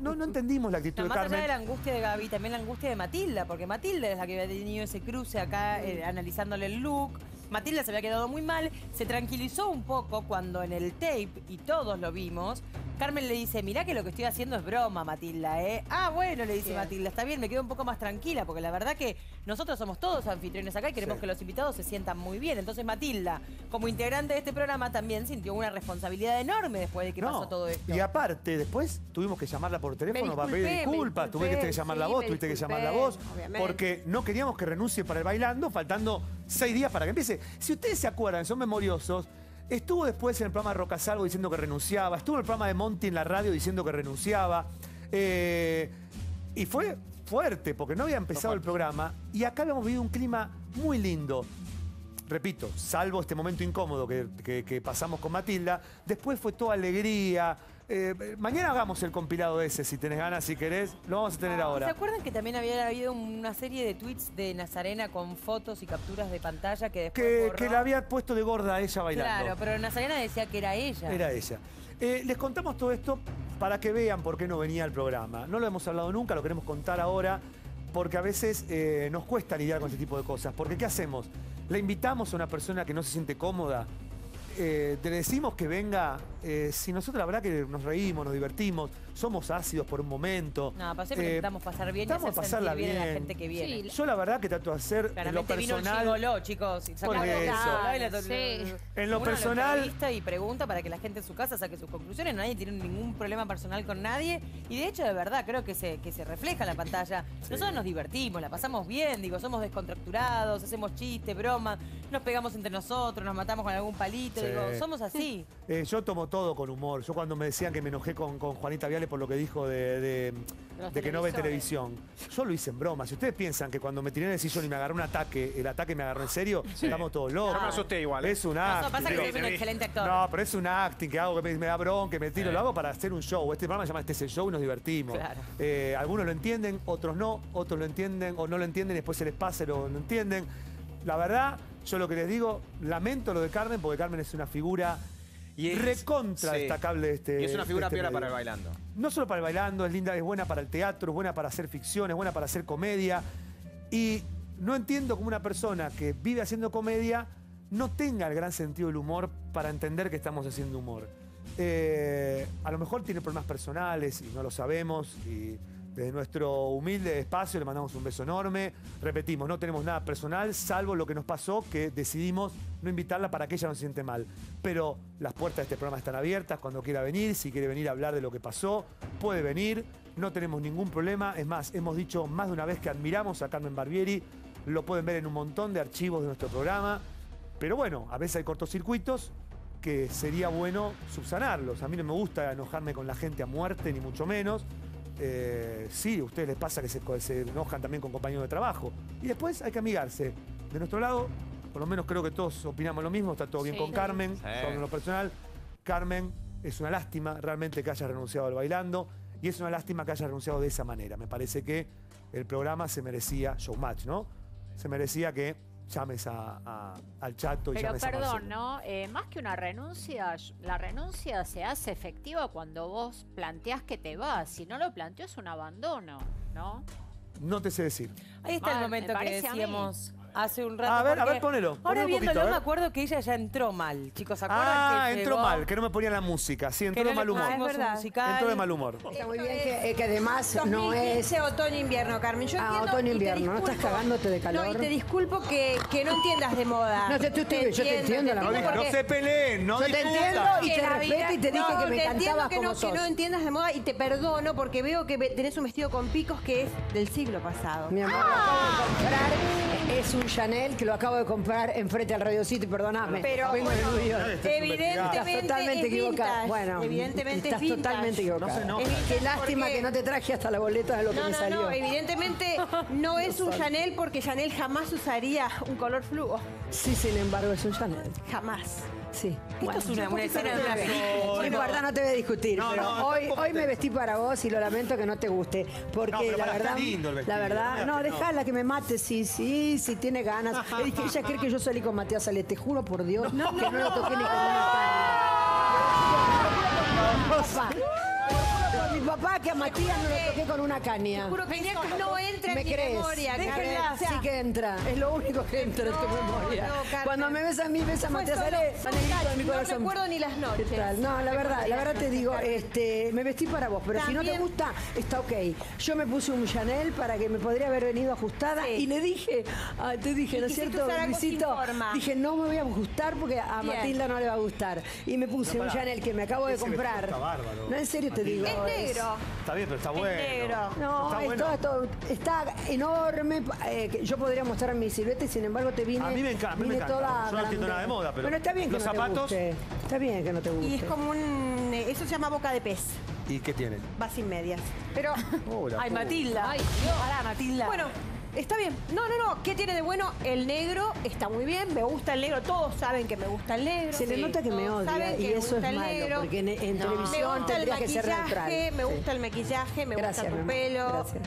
no, no entendimos la actitud de más allá Carmen. de la angustia de Gaby, también la angustia de Matilda, porque Matilda es la que había tenido ese cruce acá eh, analizándole el look. Matilda se había quedado muy mal, se tranquilizó un poco cuando en el tape, y todos lo vimos, Carmen le dice, mirá que lo que estoy haciendo es broma, Matilda, ¿eh? Ah, bueno, le dice. Matilda, está bien, me quedo un poco más tranquila, porque la verdad que nosotros somos todos anfitriones acá y queremos Sí. que los invitados se sientan muy bien. Entonces Matilda, como integrante de este programa, también sintió una responsabilidad enorme después de que No, pasó todo esto. Y aparte, después tuvimos que llamarla por teléfono para pedir disculpas. Tuviste que llamarla sí, vos, tuviste que llamarla vos. obviamente. Porque no queríamos que renuncie para el bailando, faltando seis días para que empiece. Si ustedes se acuerdan, son memoriosos. Estuvo después en el programa de Rocasalvo diciendo que renunciaba. Estuvo en el programa de Monty en la radio diciendo que renunciaba. Eh, y fue fuerte, porque no había empezado el programa. Y acá habíamos vivido un clima muy lindo repito, salvo este momento incómodo que, pasamos con Matilda, después fue toda alegría. Eh, mañana hagamos el compilado ese, si tenés ganas, si querés, lo vamos a tener ¿Se ahora. acuerdan que también había habido una serie de tweets de Nazarena con fotos y capturas de pantalla que después Que, borró? que la había puesto de gorda a ella bailando. Claro, pero Nazarena decía que era ella. Era ella. Eh, les contamos todo esto para que vean por qué no venía al programa. No lo hemos hablado nunca, lo queremos contar ahora, porque a veces eh, nos cuesta lidiar con este tipo de cosas. Porque ¿qué hacemos? Le invitamos a una persona que no se siente cómoda, eh, le decimos que venga, eh, si nosotros la verdad que nos reímos, nos divertimos, somos ácidos por un momento. No, pero siempre Eh, intentamos pasar bien y hacer pasarla sentir bien, a la bien. gente que viene. Sí, Yo la verdad que trato de hacer en lo Claramente vino el personal... gigoló, chicos. y Por eso. Sí. En lo Uno personal- entrevista y pregunta para que la gente en su casa saque sus conclusiones. Nadie tiene ningún problema personal con nadie. Y de hecho, de verdad, creo que se, que se refleja en la pantalla. Nosotros nos divertimos, la pasamos bien, digo, somos descontracturados, hacemos chistes, bromas, nos pegamos entre nosotros, nos matamos con algún palito. Sí. Digo, somos así. Eh, yo tomo todo con humor. Yo cuando me decían que me enojé con, con Juanita Viale por lo que dijo de, de- los de que no ve televisión, yo lo hice en broma. Si ustedes piensan que cuando me tiré en el sillón y me agarró un ataque, el ataque me agarró en serio, estamos todos locos. Yo me asusté igual, ¿eh? Es un No, acting. pasa que sos un excelente actor. No, pero es un acting que hago, que me, me da bronca, que me tiro. Lo hago para hacer un show. Este programa se llama Este es el show y nos divertimos. Claro. Eh, algunos lo entienden, otros no. Otros lo entienden o no lo entienden y después se les pasa y lo no entienden. La verdad, yo lo que les digo, lamento lo de Carmen porque Carmen es una figura Y es- recontra sí. destacable de este Y es una figura este piola medio. para el bailando. No solo para el bailando, es linda, es buena para el teatro, es buena para hacer ficción, es buena para hacer comedia. Y no entiendo cómo una persona que vive haciendo comedia no tenga el gran sentido del humor para entender que estamos haciendo humor. Eh, a lo mejor tiene problemas personales y no lo sabemos. Y desde nuestro humilde espacio le mandamos un beso enorme. Repetimos, no tenemos nada personal, salvo lo que nos pasó, que decidimos no invitarla para que ella no se siente mal. Pero las puertas de este programa están abiertas cuando quiera venir. Si quiere venir a hablar de lo que pasó, puede venir. No tenemos ningún problema. Es más, hemos dicho más de una vez que admiramos a Carmen Barbieri. Lo pueden ver en un montón de archivos de nuestro programa. Pero bueno, a veces hay cortocircuitos que sería bueno subsanarlos. A mí no me gusta enojarme con la gente a muerte, ni mucho menos. Eh, sí, a ustedes les pasa que se, se enojan también con compañeros de trabajo. Y después hay que amigarse. De nuestro lado, por lo menos creo que todos opinamos lo mismo, está todo bien Sí. con Carmen, Sí. sobre lo personal. Carmen, es una lástima realmente que haya renunciado al bailando y es una lástima que haya renunciado de esa manera. Me parece que el programa se merecía showmatch, ¿no? Se merecía que llames a- a- al chato y Pero llames a perdón, Marcelo. ¿no? Eh, más que una renuncia, la renuncia se hace efectiva cuando vos planteás que te vas. Si no lo planteó es un abandono, ¿no? No te sé decir. Ahí está el momento me que a decíamos hace un rato. A ver, a ver, ponelo, ponelo Ahora poquito, viéndolo me acuerdo que ella ya entró mal. Chicos, ¿se acuerdan Ah, que entró llegó? mal, que no me ponían la música. Sí, entró de mal humor. Ah. Entró de mal humor. Está muy bien que, eh, que además no es... 2015, otoño-invierno, Carmen. Yo Ah, te otoño-invierno, ¿no estás disculpo. cagándote de calor? No, y te disculpo que, que no entiendas de moda. No, te- tú- tú- yo te entiendo, la No, verdad. no se peleen, no Yo te entiendo y te respeto y te dije que me te cantabas que como no, que sos. no entiendas de moda y te perdono porque veo que tenés un vestido con picos que es del siglo pasado. Mi amor, lo acabo de comprar. Es un Chanel que lo acabo de comprar enfrente al Radio City, perdóname. Pero Vengo de bueno, New York. evidentemente Estás totalmente es equivocada. vintage. Bueno, evidentemente estás es totalmente equivocada. No Qué lástima porque- que no te traje hasta la boleta de lo que No, me no, salió. no, evidentemente no es un Chanel porque Chanel jamás usaría un color fluo. Sí, sin embargo, es un Chanel. Jamás. Sí. Esto es una, una escena de una No importa, no te voy a discutir, No, pero no, hoy, hoy me vestí para vos y lo lamento que no te guste. Porque No, pero la verdad, lindo el vestido, la verdad, no no, dejala que me mate, sí, sí, sí tiene ganas. Que ella cree que yo salí con Matías Ale, te juro por Dios que no lo toqué ni con una palma. Papá, papá que a Matías no lo toqué con una caña. Juro que eso no entra ¿Me en mi crees? memoria, Déjala. Carmen. Sí que entra. Es lo único que entra en tu memoria. no. Cuando me ves a mí, ves a Fue Matías solo- Ale, de mi no corazón. recuerdo ni las ¿Qué noches. tal? No, la verdad, la verdad te digo, este, me vestí para vos, pero si no te También. gusta, está ok. Yo me puse un Chanel para que me podría haber venido ajustada Sí. y le dije, ah, te dije, ¿no es quisiste cierto, usar algo sin Luisito? forma. Dije, no me voy a ajustar porque a Bien. Matilda no le va a gustar. Y me puse un Chanel que me acabo de ese vestido comprar. está bárbaro, No, en serio te digo. Matilda. Es negro. Está bien, pero está bueno. negro. No, está bueno. enorme. eh, yo podría mostrar mi silueta y sin embargo te vine. A mí me encanta, a mí me vine encanta. toda Yo no entiendo nada de moda, pero Bueno, está bien que los no te zapatos- guste. Está bien que no te guste. Y es como un. Eso se llama boca de pez. ¿Y qué tienen? Va sin medias. Pero. Oh, Ay, puta. Matilda. Ay, Dios. Pará, Matilda. Bueno, está bien. No, no, no. ¿Qué tiene de bueno? El negro está muy bien. Me gusta el negro. Todos saben que me gusta el negro. Se le Sí, nota que me todos odia saben y que me eso es gusta el malo, negro. porque en, en No. televisión Me gusta el tendría que ser neutral. maquillaje, me Sí. gusta el maquillaje, me Gracias, gusta tu pelo. Gracias.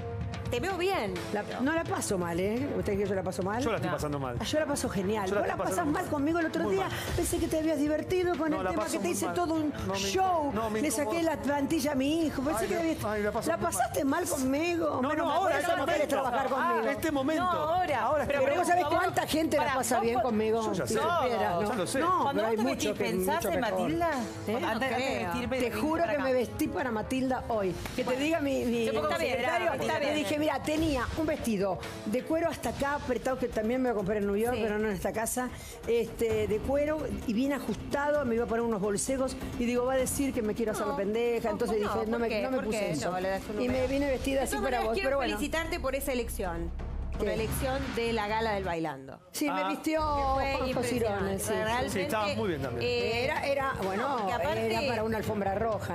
Te veo bien. La- no la paso mal, ¿eh? ¿Usted cree que yo la paso mal? Yo la estoy pasando mal. Ah, Yo la paso genial. Yo la Vos la estoy pasás pasando mal conmigo el otro Muy día. mal. Pensé que te habías divertido con No, el la tema paso que te muy hice mal. todo un No, me show. incomoda. No, me Le saqué incomoda. la plantilla a mi hijo. Pensé Ay, que la- habías- ay, la paso la muy mal. pasaste mal conmigo. No, Menos no, mal, ahora, por este no querés momento. trabajar conmigo. Ah, este momento. No, ahora. Ahora Pero vos sabés vos- cuánta gente la pará, pasa vos bien conmigo. Yo ya Si sé. supieras, No, ¿no? ya lo sé. No, Cuando pero hay vos te mucho vestís, que ¿pensás mucho en mejor. Matilda? ¿Eh? Antes- antes de creo. vestirme Te juro para que acá. me vestí para Matilda hoy. Que te diga mi, secretario, está bien. dije, mira, tenía un vestido de cuero hasta acá, apretado, que también me lo compré en New York, Sí. pero no en esta casa, este, de cuero y bien ajustado, me iba a poner unos bolsegos y digo, va a decir que me quiero hacer la pendeja, ¿cómo entonces no? dije, no ¿Por me, no me ¿Por puse qué? eso. Y me vine vestida así para vos, quiero pero bueno. felicitarte por esa elección. Por la elección de la gala del bailando. Sí, me Ah. vistió Juanjo impresionante. Cirones, sí. Estaba muy bien también. eh, Era, era, bueno, aparte- era para una alfombra roja.